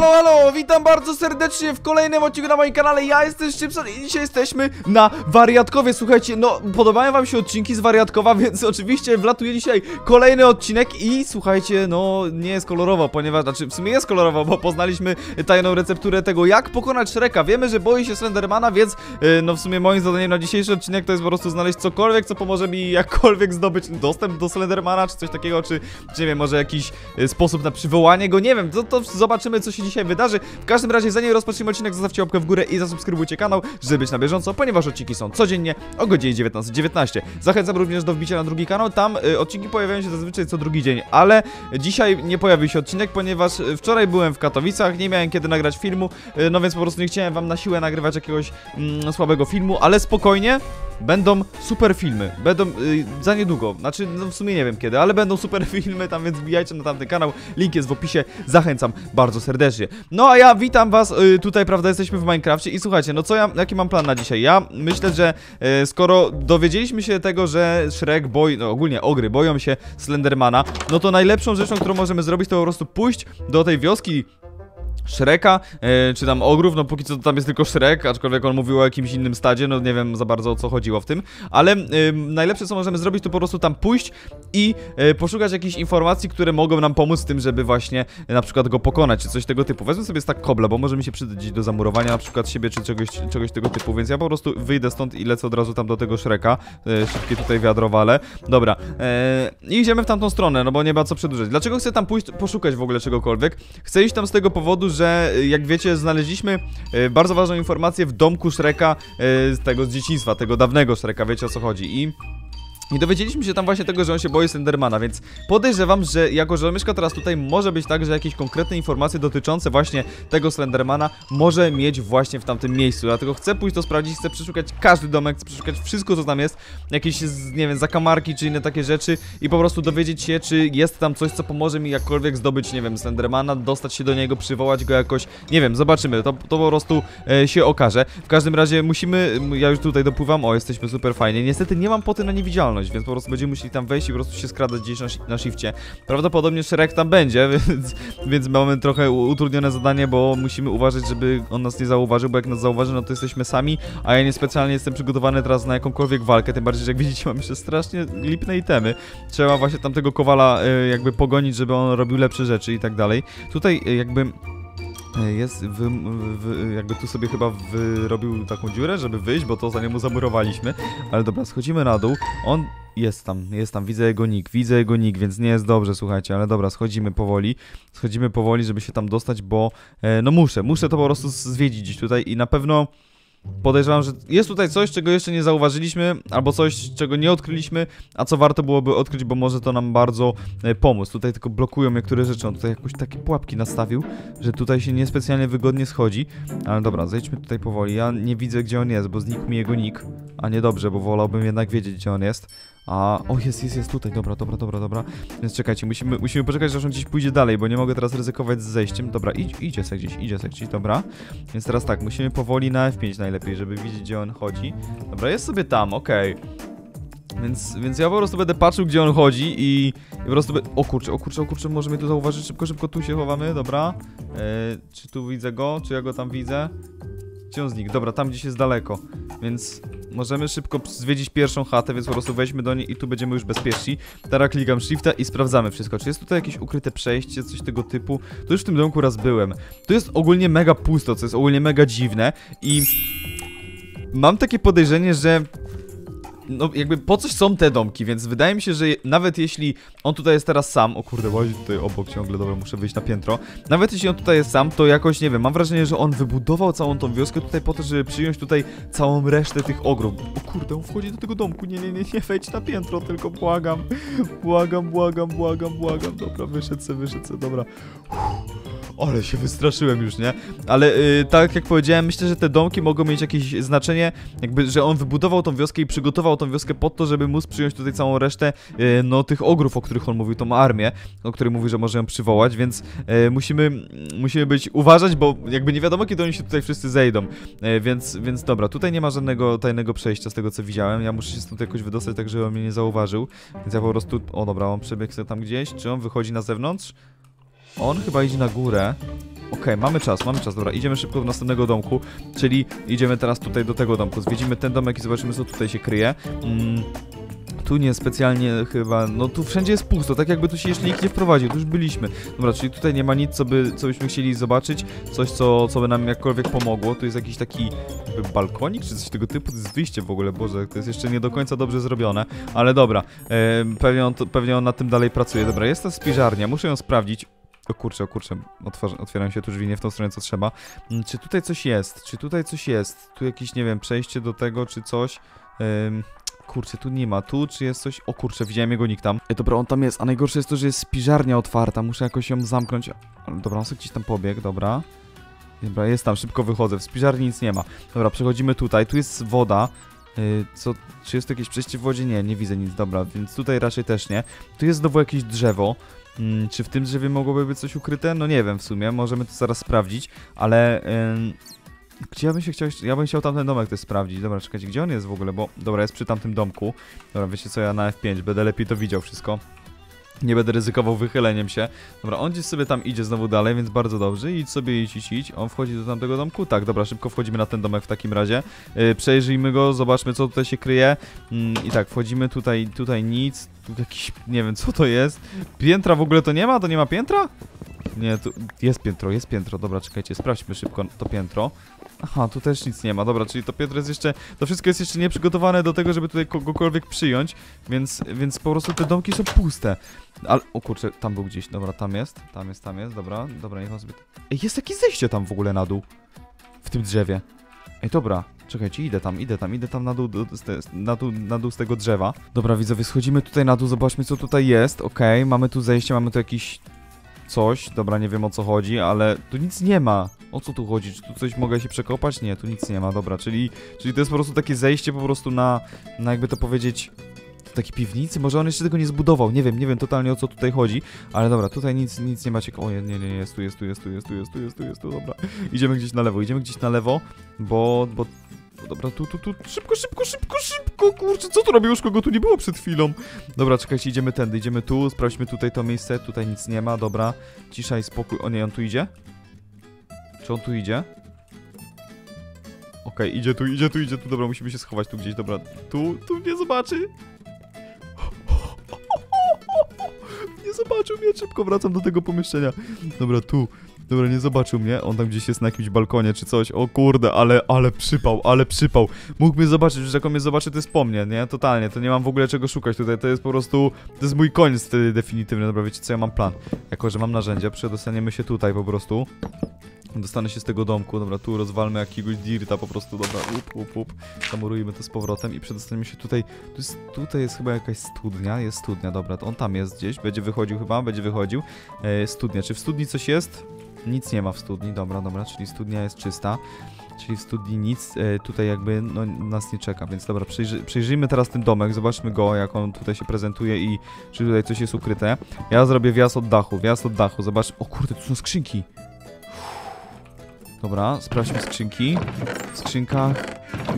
halo, halo, witam bardzo serdecznie w kolejnym odcinku na moim kanale, ja jestem Szczypson i dzisiaj jesteśmy na Wariatkowie, słuchajcie, no, podobają wam się odcinki z Wariatkowa, więc oczywiście wlatuje dzisiaj kolejny odcinek i słuchajcie, no, nie jest kolorowo, ponieważ, znaczy, w sumie jest kolorowo, bo poznaliśmy tajną recepturę tego, jak pokonać Shreka, wiemy, że boi się Slendermana, więc, yy, no, w sumie moim zadaniem na dzisiejszy odcinek to jest po prostu znaleźć cokolwiek, co pomoże mi jakkolwiek zdobyć dostęp do Slendermana, czy coś takiego, czy, czy nie wiem, może jakiś y, sposób na przywołanie go, nie wiem, to, to zobaczymy, co się dzisiaj wydarzy. W każdym razie, zanim rozpoczniemy odcinek, zostawcie łapkę w górę i zasubskrybujcie kanał, żeby być na bieżąco, ponieważ odcinki są codziennie o godzinie 19.19. Zachęcam również do wbicia na drugi kanał, tam y, odcinki pojawiają się zazwyczaj co drugi dzień, ale dzisiaj nie pojawił się odcinek, ponieważ y, wczoraj byłem w Katowicach, nie miałem kiedy nagrać filmu, y, no więc po prostu nie chciałem wam na siłę nagrywać jakiegoś mm, słabego filmu, ale spokojnie, będą super filmy, będą y, za niedługo, znaczy no w sumie nie wiem kiedy, ale będą super filmy, tam więc wbijajcie na tamten kanał, link jest w opisie, zachęcam bardzo serdecznie. No a ja witam was y, tutaj, prawda, jesteśmy w Minecrafcie i słuchajcie, no co ja, jaki mam plan na dzisiaj? Ja myślę, że y, skoro dowiedzieliśmy się tego, że Shrek boi, no ogólnie ogry boją się Slendermana, no to najlepszą rzeczą, którą możemy zrobić, to po prostu pójść do tej wioski Shreka, e, czy tam ogrów, no póki co tam jest tylko Shrek, aczkolwiek on mówił o jakimś innym stadzie, no nie wiem za bardzo o co chodziło w tym, ale e, najlepsze co możemy zrobić to po prostu tam pójść i e, poszukać jakichś informacji, które mogą nam pomóc w tym, żeby właśnie e, na przykład go pokonać, czy coś tego typu. Wezmę sobie tak koble, bo może mi się przydać do zamurowania na przykład siebie, czy czegoś, czegoś tego typu, więc ja po prostu wyjdę stąd i lecę od razu tam do tego Shreka, e, szybkie tutaj wiadro walę. Dobra, i idziemy w tamtą stronę, no bo nie ma co przedłużać. Dlaczego chcę tam pójść, poszukać w ogóle czegokolwiek? Chcę iść tam z tego powodu, że jak wiecie, znaleźliśmy bardzo ważną informację w domku Shreka z tego z dzieciństwa, tego dawnego Shreka, wiecie o co chodzi. I i dowiedzieliśmy się tam właśnie tego, że on się boi Slendermana, więc podejrzewam, że jako, że on mieszka teraz tutaj, może być tak, że jakieś konkretne informacje dotyczące właśnie tego Slendermana może mieć właśnie w tamtym miejscu. Dlatego chcę pójść to sprawdzić, chcę przeszukać każdy domek, chcę przeszukać wszystko, co tam jest, jakieś, nie wiem, zakamarki czy inne takie rzeczy i po prostu dowiedzieć się, czy jest tam coś, co pomoże mi jakkolwiek zdobyć, nie wiem, Slendermana, dostać się do niego, przywołać go jakoś, nie wiem, zobaczymy, to, to po prostu e, się okaże. W każdym razie musimy, ja już tutaj dopływam, o, jesteśmy super fajnie, niestety nie mam poty na niewidzialność, więc po prostu będziemy musieli tam wejść i po prostu się skradać gdzieś na, na shifcie. Prawdopodobnie Shrek tam będzie, więc, więc mamy trochę utrudnione zadanie, bo musimy uważać, żeby on nas nie zauważył, bo jak nas zauważy, no to jesteśmy sami, a ja niespecjalnie jestem przygotowany teraz na jakąkolwiek walkę, tym bardziej, że jak widzicie, mam jeszcze strasznie lipne itemy. Trzeba właśnie tamtego kowala y, jakby pogonić, żeby on robił lepsze rzeczy i tak dalej. Tutaj y, jakby E, Jest, wy, wy, jakby tu sobie chyba wyrobił taką dziurę, żeby wyjść, bo to za niemu zamurowaliśmy. Ale dobra, schodzimy na dół. On jest tam, jest tam, widzę jego nick, widzę jego nick, więc nie jest dobrze, słuchajcie, ale dobra, schodzimy powoli. Schodzimy powoli, żeby się tam dostać, bo e, no muszę, muszę to po prostu zwiedzić tutaj i na pewno podejrzewam, że jest tutaj coś, czego jeszcze nie zauważyliśmy, albo coś, czego nie odkryliśmy, a co warto byłoby odkryć, bo może to nam bardzo e, pomóc. Tutaj tylko blokują niektóre rzeczy, on tutaj jakoś takie pułapki nastawił, że tutaj się niespecjalnie wygodnie schodzi, ale dobra, zejdźmy tutaj powoli. Ja nie widzę, gdzie on jest, bo znikł mi jego nick, a niedobrze, bo wolałbym jednak wiedzieć, gdzie on jest. A, o jest, jest, jest tutaj, dobra, dobra, dobra, dobra. Więc czekajcie, musimy, musimy poczekać, aż on gdzieś pójdzie dalej, bo nie mogę teraz ryzykować z zejściem. Dobra, idź, idzie se gdzieś, idzie se gdzieś, dobra. Więc teraz tak, musimy powoli na F5 najlepiej, żeby widzieć, gdzie on chodzi. Dobra, jest sobie tam, okej. Więc, więc ja po prostu będę patrzył, gdzie on chodzi i, i po prostu... Be... O kurczę, o kurczę, o kurczę, może mnie tu zauważyć, szybko, szybko, tu się chowamy, dobra. E, czy tu widzę go, czy ja go tam widzę? Gdzie on znikł? Dobra, tam gdzieś jest daleko, więc możemy szybko zwiedzić pierwszą chatę, więc po prostu weźmy do niej i tu będziemy już bezpieczni. Teraz klikam shifta i sprawdzamy wszystko. Czy jest tutaj jakieś ukryte przejście, coś tego typu? Tu już w tym domku raz byłem. Tu jest ogólnie mega pusto, co jest ogólnie mega dziwne i mam takie podejrzenie, że no jakby po coś są te domki, więc wydaje mi się, że nawet jeśli on tutaj jest teraz sam, o kurde, łazi tutaj obok ciągle, dobra, muszę wyjść na piętro, nawet jeśli on tutaj jest sam, to jakoś, nie wiem, mam wrażenie, że on wybudował całą tą wioskę tutaj po to, żeby przyjąć tutaj całą resztę tych ogrów. O kurde, on wchodzi do tego domku, nie, nie, nie, nie, wejdź na piętro, tylko błagam, błagam, błagam, błagam, błagam, dobra, wyszedł se, wyszedł se, dobra. Uff. Ale się wystraszyłem już, nie? Ale y, tak jak powiedziałem, myślę, że te domki mogą mieć jakieś znaczenie, jakby, że on wybudował tą wioskę i przygotował tą wioskę pod to, żeby móc przyjąć tutaj całą resztę, y, no, tych ogrów, o których on mówił, tą armię, o której mówi, że może ją przywołać, więc y, musimy, musimy być, uważać, bo jakby nie wiadomo, kiedy oni się tutaj wszyscy zejdą, y, więc, więc dobra, tutaj nie ma żadnego tajnego przejścia z tego, co widziałem, ja muszę się stąd jakoś wydostać, tak żeby on mnie nie zauważył, więc ja po prostu, o dobra, on przebiegł sobie tam gdzieś, czy on wychodzi na zewnątrz? On chyba idzie na górę. Okej, mamy czas, mamy czas, dobra, idziemy szybko do następnego domku, czyli idziemy teraz tutaj do tego domku, zwiedzimy ten domek i zobaczymy co tutaj się kryje. Mm, tu nie specjalnie chyba, no tu wszędzie jest pusto, tak jakby tu się jeszcze nikt nie wprowadził, tu już byliśmy. Dobra, czyli tutaj nie ma nic, co, by, co byśmy chcieli zobaczyć, coś, co, co by nam jakkolwiek pomogło. Tu jest jakiś taki balkonik, czy coś tego typu, to jest wyjście w ogóle, Boże, to jest jeszcze nie do końca dobrze zrobione, ale dobra, e, pewnie, on, pewnie on nad tym dalej pracuje. Dobra, jest ta spiżarnia, muszę ją sprawdzić. O kurczę, o kurczę, otwieram się tu drzwi nie w tą stronę, co trzeba. Mm, Czy tutaj coś jest? Czy tutaj coś jest? Tu jakieś, nie wiem, przejście do tego, czy coś? Ym, kurczę, tu nie ma. Tu, czy jest coś? O kurczę, widziałem jego nick tam. E, dobra, on tam jest, a najgorsze jest to, że jest spiżarnia otwarta, muszę jakoś ją zamknąć. Dobra, on sobie gdzieś tam pobiegł, dobra. Dobra, jest tam, szybko wychodzę, w spiżarni nic nie ma. Dobra, przechodzimy tutaj, tu jest woda. Yy, co, czy jest tu jakieś przejście w wodzie? Nie, nie widzę nic, dobra, więc tutaj raczej też nie. Tu jest znowu jakieś drzewo. Mm, czy w tym drzewie mogłoby być coś ukryte? No nie wiem w sumie, możemy to zaraz sprawdzić, ale... ym, gdzie ja bym się chciał, ja bym chciał tamten domek też sprawdzić. Dobra, czekajcie, gdzie on jest w ogóle, bo... Dobra, jest przy tamtym domku. Dobra, wiecie co, ja na F5, będę lepiej to widział wszystko. Nie będę ryzykował wychyleniem się. Dobra, on gdzieś sobie tam idzie znowu dalej, więc bardzo dobrze. Idź sobie, idź, idź. On wchodzi do tamtego domku? Tak, dobra, szybko wchodzimy na ten domek w takim razie. Yy, przejrzyjmy go, zobaczmy co tutaj się kryje. Mm, I tak, wchodzimy tutaj, tutaj nic. Tu jakiś, nie wiem co to jest. Piętra w ogóle to nie ma? To nie ma piętra? Nie, tu jest piętro, jest piętro. Dobra, czekajcie, sprawdźmy szybko to piętro. Aha, tu też nic nie ma. Dobra, czyli to piętro jest jeszcze. To wszystko jest jeszcze nieprzygotowane do tego, żeby tutaj kogokolwiek przyjąć, więc, więc po prostu te domki są puste. Ale. O kurczę, tam był gdzieś. Dobra, tam jest. Tam jest, tam jest. Dobra, dobra, niech on sobie. Ej, jest jakieś zejście tam w ogóle na dół. W tym drzewie. Ej, dobra. Czekajcie, idę tam, idę tam, idę tam na dół, na, dół, na dół z tego drzewa. Dobra, widzowie, schodzimy tutaj na dół, zobaczmy co tutaj jest. Okej, mamy tu zejście, mamy tu jakiś coś. Dobra, nie wiem o co chodzi, ale tu nic nie ma. O co tu chodzi? Czy tu coś mogę się przekopać? Nie, tu nic nie ma, dobra, czyli, czyli to jest po prostu takie zejście po prostu na, na jakby to powiedzieć, do takiej piwnicy? Może on jeszcze tego nie zbudował, nie wiem, nie wiem totalnie o co tutaj chodzi, ale dobra, tutaj nic, nic nie macie. O, nie, nie, nie, jest tu, jest tu, jest tu, jest tu, jest tu, jest tu, jest tu, dobra. Idziemy gdzieś na lewo, idziemy gdzieś na lewo, bo, bo no Dobra, tu, tu, tu, szybko, szybko, szybko, szybko, kurczę, co tu robię? Już kogo tu nie było przed chwilą. Dobra, czekajcie, idziemy tędy, idziemy tu, sprawdźmy tutaj to miejsce, tutaj nic nie ma, dobra. Cisza i spokój. O nie, on tu idzie? Czy on tu idzie? Okej, idzie tu, idzie tu, idzie tu, dobra, musimy się schować tu gdzieś, dobra. Tu, tu mnie zobaczy. Zobaczył mnie, szybko wracam do tego pomieszczenia. Dobra, tu. Dobra, nie zobaczył mnie, on tam gdzieś jest na jakimś balkonie czy coś. O kurde, ale, ale przypał, ale przypał. Mógł mnie zobaczyć, że jak on mnie zobaczy, to jest po mnie, nie? Totalnie, to nie mam w ogóle czego szukać tutaj, to jest po prostu, to jest mój koniec wtedy definitywny. Dobra, wiecie co, ja mam plan. Jako, że mam narzędzia, przedostaniemy się tutaj po prostu. Dostanę się z tego domku, dobra, tu rozwalmy jakiegoś dirta po prostu, dobra, up, up, up. Zamurujmy to z powrotem i przedostaniemy się tutaj. Tu jest, tutaj jest chyba jakaś studnia, jest studnia, dobra, to on tam jest gdzieś, będzie wychodził chyba, będzie wychodził. E, studnia, czy w studni coś jest? Nic nie ma w studni, dobra, dobra, czyli studnia jest czysta. Czyli w studni nic e, tutaj jakby no, nas nie czeka, więc dobra, przyjrzy, przyjrzyjmy teraz ten domek, zobaczmy go, jak on tutaj się prezentuje i czy tutaj coś jest ukryte. Ja zrobię wjazd od dachu, wjazd od dachu, zobacz, o kurde, tu są skrzynki. Dobra, sprawdźmy skrzynki. W skrzynkach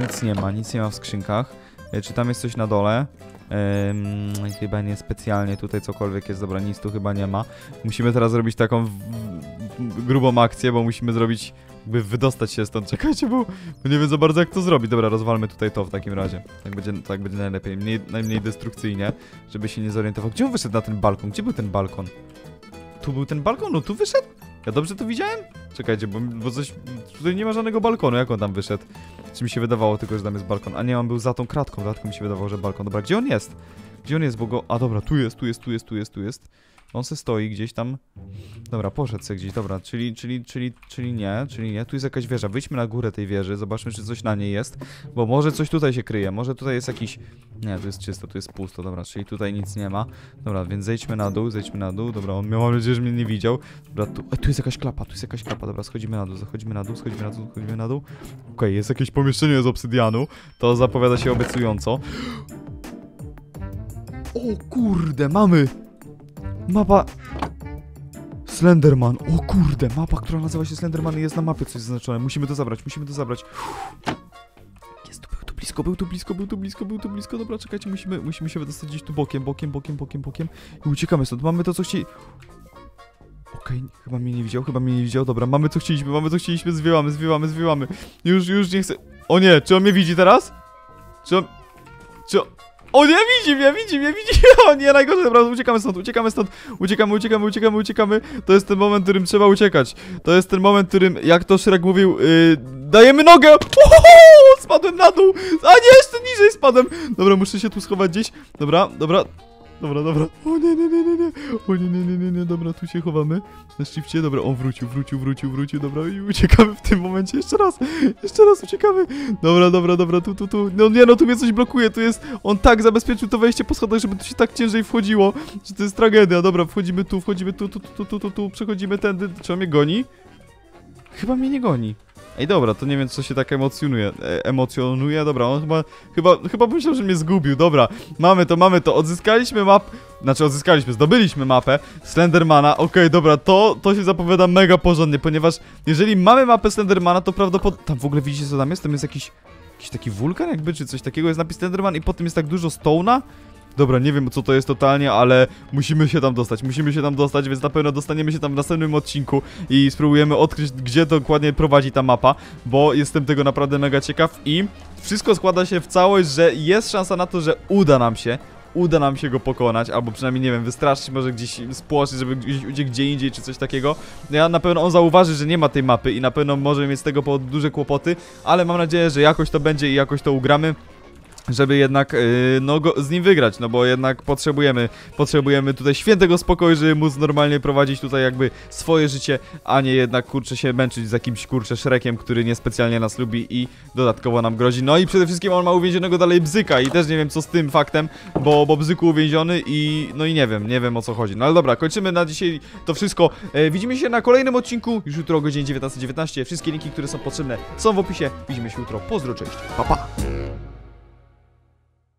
nic nie ma, nic nie ma w skrzynkach. E, Czy tam jest coś na dole? Ehm, chyba nie specjalnie tutaj cokolwiek jest, dobra, nic tu chyba nie ma. Musimy teraz zrobić taką w, w, grubą akcję, bo musimy zrobić, jakby wydostać się stąd. Czekajcie, bo, bo nie wiem za bardzo jak to zrobić. Dobra, rozwalmy tutaj to w takim razie. Tak będzie, tak będzie najlepiej, mniej, najmniej destrukcyjnie, żeby się nie zorientował. Gdzie on wyszedł na ten balkon? Gdzie był ten balkon? Tu był ten balkon? No tu wyszedł? Ja dobrze to widziałem? Czekajcie, bo, bo coś... Tutaj nie ma żadnego balkonu, jak on tam wyszedł? Czy mi się wydawało tylko, że tam jest balkon? A nie, on był za tą kratką, dlatego mi się wydawało, że balkon. Dobra, gdzie on jest? Gdzie on jest, bo go... A dobra, tu jest, tu jest, tu jest, tu jest, tu jest. On se stoi gdzieś tam. Dobra, poszedł se gdzieś, dobra, czyli, czyli, czyli, czyli nie, czyli nie. Tu jest jakaś wieża. Wyjdźmy na górę tej wieży, zobaczmy, czy coś na niej jest. Bo może coś tutaj się kryje, może tutaj jest jakiś... Nie, tu jest czysto, tu jest pusto, dobra, czyli tutaj nic nie ma. Dobra, więc zejdźmy na dół, zejdźmy na dół, dobra, on miał nadzieję, że mnie nie widział. Dobra, tu, e, tu jest jakaś klapa, tu jest jakaś klapa, dobra, schodzimy na dół, zachodzimy na dół, schodzimy na dół, schodzimy na dół. Okej, jest jakieś pomieszczenie z obsydianu, to zapowiada się obiecująco. O kurde, mamy! Mapa... Slenderman, o kurde, mapa, która nazywa się Slenderman jest na mapie coś zaznaczone. Musimy to zabrać, musimy to zabrać. Jest tu, był tu blisko, był tu blisko, był tu blisko, był tu blisko. Dobra, czekajcie, musimy, musimy się wydostać gdzieś tu bokiem, bokiem, bokiem, bokiem, bokiem i uciekamy stąd. Mamy to, co chcieli... Okej, chyba mnie nie widział, chyba mnie nie widział. Dobra, mamy co chcieliśmy, mamy co chcieliśmy, zwiewamy, zwiewamy, zwiewamy. Już, już nie chcę. O nie, czy on mnie widzi teraz? Czy on. Czy on. O nie, widzi mnie, widzi mnie, widzi mnie. O nie, najgorzej, dobra, uciekamy stąd, uciekamy stąd. Uciekamy, uciekamy, uciekamy, uciekamy. To jest ten moment, w którym trzeba uciekać. To jest ten moment, w którym, jak to Shrek mówił, yy, dajemy nogę. Ohoho, spadłem na dół. A nie, jeszcze niżej spadłem. Dobra, muszę się tu schować gdzieś. Dobra, dobra. Dobra, dobra. O nie, nie, nie, nie, nie. O nie, nie, nie, nie, nie. Dobra, tu się chowamy. Na szczypcie. Dobra, on wrócił, wrócił, wrócił, wrócił. Dobra, i uciekamy w tym momencie. Jeszcze raz. Jeszcze raz uciekamy. Dobra, dobra, dobra. Tu, tu, tu. No nie, no tu mnie coś blokuje. Tu jest. On tak zabezpieczył to wejście po schodach, żeby tu się tak ciężej wchodziło. Że to jest tragedia. Dobra, wchodzimy tu, wchodzimy tu, tu, tu, tu, tu, tu, tu. Przechodzimy tędy. Czy on mnie goni? Chyba mnie nie goni. Ej, dobra, to nie wiem, co się tak emocjonuje. E, emocjonuje, dobra, on chyba, chyba, chyba myślał, że mnie zgubił. Dobra, mamy to, mamy to. Odzyskaliśmy map, znaczy odzyskaliśmy, zdobyliśmy mapę Slendermana. Okej, dobra, to, to się zapowiada mega porządnie, ponieważ jeżeli mamy mapę Slendermana, to prawdopodobnie... Tam w ogóle widzicie, co tam jest? Tam jest jakiś, jakiś taki wulkan jakby, czy coś takiego. Jest napis Slenderman i potem jest tak dużo stone'a. Dobra, nie wiem co to jest totalnie, ale musimy się tam dostać, musimy się tam dostać, więc na pewno dostaniemy się tam w następnym odcinku i spróbujemy odkryć, gdzie dokładnie prowadzi ta mapa, bo jestem tego naprawdę mega ciekaw i wszystko składa się w całość, że jest szansa na to, że uda nam się, uda nam się go pokonać, albo przynajmniej, nie wiem, wystraszyć, może gdzieś spłoszyć, żeby gdzieś uciekł gdzie indziej, czy coś takiego. Ja na pewno on zauważy, że nie ma tej mapy i na pewno może mieć z tego powodu duże kłopoty, ale mam nadzieję, że jakoś to będzie i jakoś to ugramy żeby jednak, yy, no, go, z nim wygrać, no bo jednak potrzebujemy, potrzebujemy tutaj świętego spokoju, żeby móc normalnie prowadzić tutaj jakby swoje życie, a nie jednak, kurczę, się męczyć z jakimś, kurczę, szrekiem, który niespecjalnie nas lubi i dodatkowo nam grozi. No i przede wszystkim on ma uwięzionego dalej bzyka i też nie wiem, co z tym faktem, bo, bo bzyku uwięziony i, no i nie wiem, nie wiem o co chodzi. No ale dobra, kończymy na dzisiaj to wszystko. E, widzimy się na kolejnym odcinku, już jutro o godzinie 19.19. Wszystkie linki, które są potrzebne są w opisie. Widzimy się jutro. Pozdro, cześć. Pa, pa.